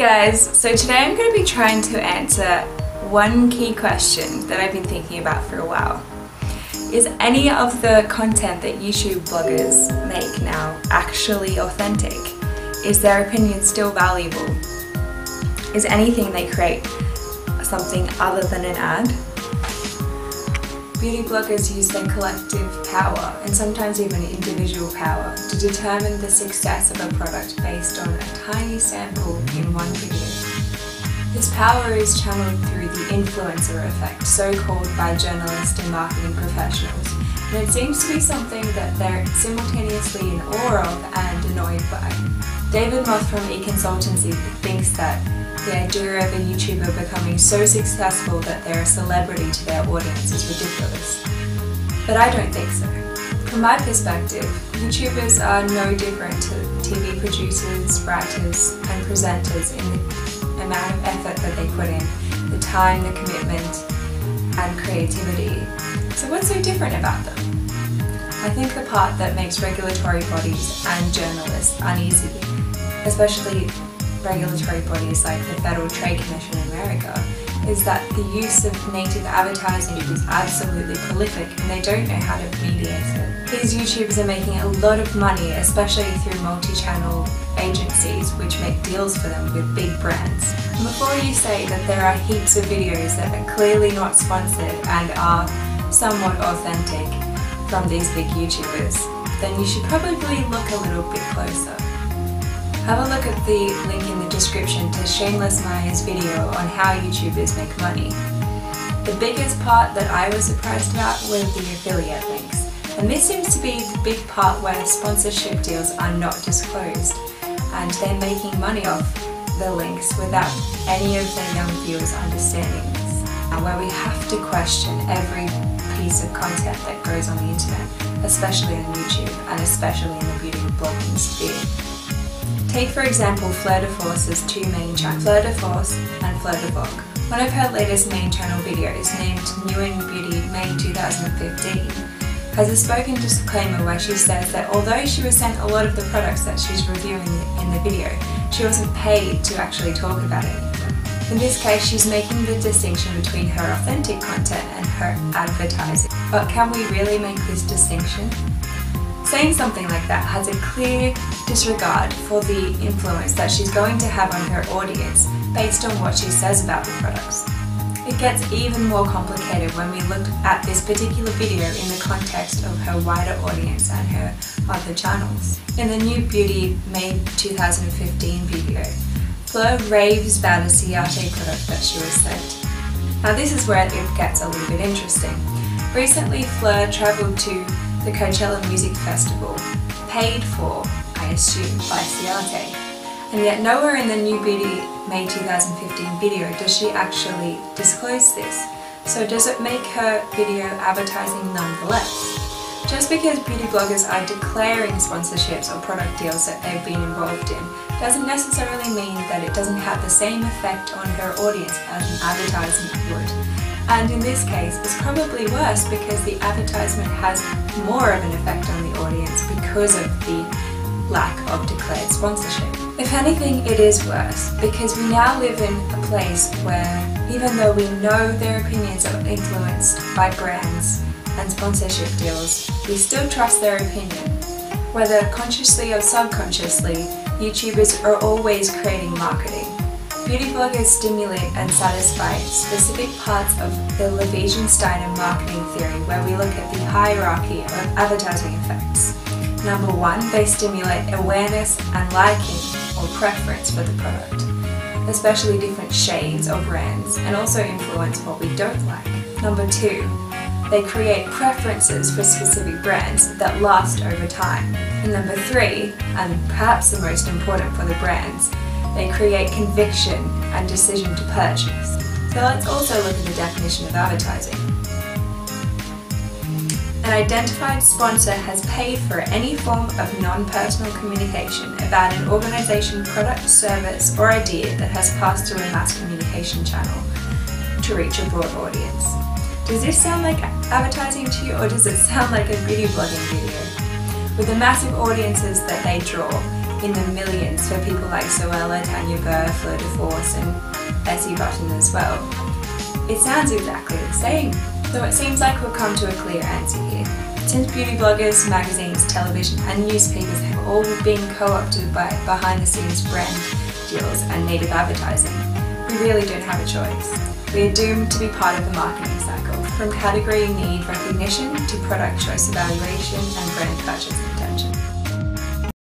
guys, so today I'm going to be trying to answer one key question that I've been thinking about for a while. Is any of the content that YouTube bloggers make now actually authentic? Is their opinion still valuable? Is anything they create something other than an ad? Beauty bloggers use their collective power and sometimes even individual power to determine the success of a product based on a tiny sample in one video. This power is channeled through the influencer effect, so called by journalists and marketing professionals, and it seems to be something that they're simultaneously in awe of and annoyed by. David Moth from eConsultancy thinks that the idea of a YouTuber becoming so successful that they're a celebrity to their audience is ridiculous. But I don't think so. From my perspective, YouTubers are no different to TV producers, writers, and presenters in the amount of effort that they put in, the time, the commitment, and creativity. So what's so different about them? I think the part that makes regulatory bodies and journalists uneasy, especially regulatory bodies like the Federal Trade Commission in America is that the use of native advertising is absolutely prolific and they don't know how to mediate it. These YouTubers are making a lot of money, especially through multi-channel agencies which make deals for them with big brands. And before you say that there are heaps of videos that are clearly not sponsored and are somewhat authentic from these big YouTubers, then you should probably look a little bit closer. Have a look at the link in the description to Shameless Maya's video on how YouTubers make money. The biggest part that I was surprised about were the affiliate links. And this seems to be the big part where sponsorship deals are not disclosed and they're making money off the links without any of their young viewers understanding this. And where we have to question every piece of content that goes on the internet, especially on YouTube and especially in the beauty blogging sphere. Take for example Fleur de Force's two main channels, Fleur de Force and Fleur de Vogue. One of her latest main channel videos, named New in Beauty May 2015, has a spoken disclaimer where she says that although she was sent a lot of the products that she's reviewing in the video, she wasn't paid to actually talk about it. In this case, she's making the distinction between her authentic content advertising. But can we really make this distinction? Saying something like that has a clear disregard for the influence that she's going to have on her audience based on what she says about the products. It gets even more complicated when we look at this particular video in the context of her wider audience and her other channels. In the New Beauty May 2015 video, Fleur raves about a Ciate product that she was sent. Now this is where it gets a little bit interesting. Recently Fleur travelled to the Coachella Music Festival, paid for, I assume, by Ciate. And yet nowhere in the New Beauty May 2015 video does she actually disclose this. So does it make her video advertising nonetheless? Just because beauty bloggers are declaring sponsorships or product deals that they've been involved in doesn't necessarily mean that it doesn't have the same effect on her audience as an advertisement would. And in this case, it's probably worse because the advertisement has more of an effect on the audience because of the lack of declared sponsorship. If anything, it is worse because we now live in a place where even though we know their opinions are influenced by brands and sponsorship deals, we still trust their opinion. Whether consciously or subconsciously, YouTubers are always creating marketing. Beauty bloggers stimulate and satisfy specific parts of the Levisian-Steiner marketing theory where we look at the hierarchy of advertising effects. Number one, they stimulate awareness and liking or preference for the product, especially different shades or brands, and also influence what we don't like. Number two, they create preferences for specific brands that last over time. And number three, and perhaps the most important for the brands, they create conviction and decision to purchase. So let's also look at the definition of advertising. An identified sponsor has paid for any form of non-personal communication about an organisation, product, service or idea that has passed through a mass communication channel to reach a broad audience. Does this sound like advertising to you or does it sound like a beauty blogging video? With the massive audiences that they draw, in the millions for people like Zoella, Tanya Burr, Fleur de Force and Essie Button as well. It sounds exactly the same, though it seems like we've come to a clear answer here. Since beauty bloggers, magazines, television and newspapers have all been co-opted by behind-the-scenes brand deals and native advertising, we really don't have a choice. We are doomed to be part of the marketing cycle, from category need recognition to product choice evaluation and brand purchase intention.